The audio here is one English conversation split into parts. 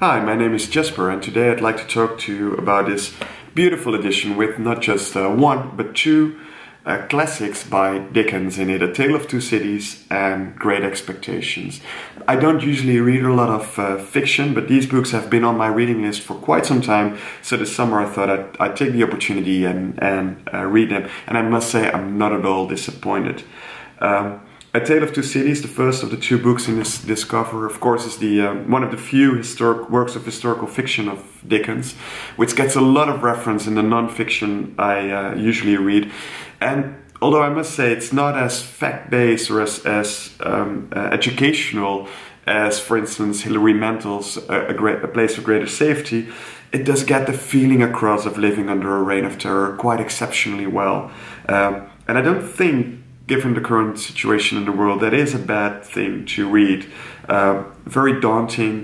Hi, my name is Jasper, and today I'd like to talk to you about this beautiful edition with not just uh, one but two uh, classics by Dickens in it A Tale of Two Cities and Great Expectations. I don't usually read a lot of uh, fiction, but these books have been on my reading list for quite some time, so this summer I thought I'd, I'd take the opportunity and, and uh, read them, and I must say I'm not at all disappointed. Um, a Tale of Two Cities, the first of the two books in this, this cover, of course, is the um, one of the few historic works of historical fiction of Dickens, which gets a lot of reference in the non-fiction I uh, usually read. And although I must say it's not as fact-based or as, as um, uh, educational as, for instance, Hilary Mantel's a, a, great, a Place of Greater Safety, it does get the feeling across of living under a reign of terror quite exceptionally well. Um, and I don't think given the current situation in the world, that is a bad thing to read. Uh, very daunting,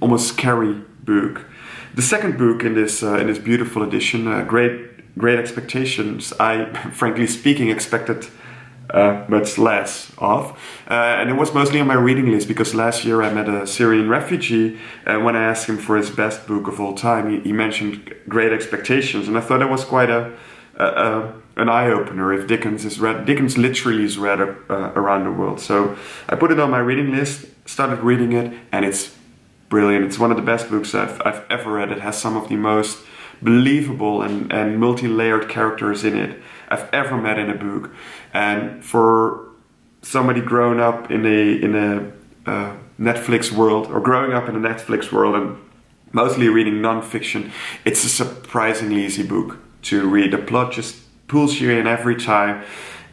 almost scary book. The second book in this uh, in this beautiful edition, uh, great great expectations. I, frankly speaking, expected uh, much less of. Uh, and it was mostly on my reading list because last year I met a Syrian refugee and when I asked him for his best book of all time, he, he mentioned Great Expectations and I thought that was quite a, a, an eye opener if Dickens is read. Dickens literally is read uh, around the world. So I put it on my reading list, started reading it, and it's brilliant. It's one of the best books I've, I've ever read. It has some of the most believable and, and multi-layered characters in it I've ever met in a book. And for somebody grown up in a in a uh, Netflix world or growing up in a Netflix world and mostly reading non-fiction, it's a surprisingly easy book to read. The plot just pulls you in every time.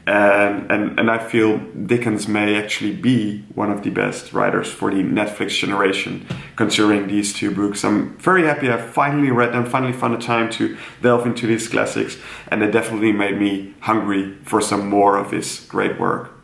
And, and, and I feel Dickens may actually be one of the best writers for the Netflix generation, considering these two books. I'm very happy I finally read them, finally found the time to delve into these classics, and they definitely made me hungry for some more of his great work.